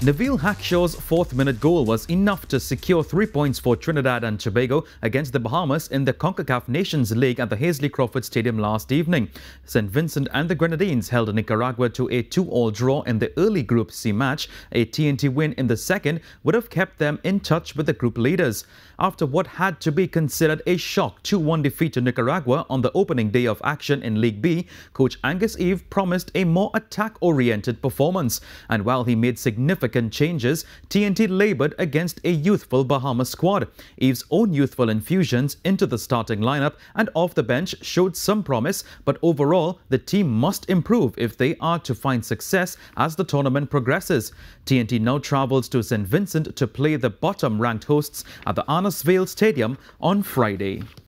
Neveal Hackshaw's fourth minute goal was enough to secure three points for Trinidad and Tobago against the Bahamas in the CONCACAF Nations League at the Hasely Crawford Stadium last evening. St. Vincent and the Grenadines held Nicaragua to a two-all draw in the early Group C match. A T&T win in the second would have kept them in touch with the group leaders. After what had to be considered a shock 2-1 defeat to Nicaragua on the opening day of action in League B, coach Angus Eve promised a more attack-oriented performance. And while he made significant significant changes, T&T laboured against a youthful Bahamas squad. Eve's own youthful infusions into the starting lineup and off the bench showed some promise, but overall, the team must improve if they are to find success as the tournament progresses. T&T now travels to St. Vincent to play the bottom-ranked hosts at the Arnos Vale Stadium on Friday.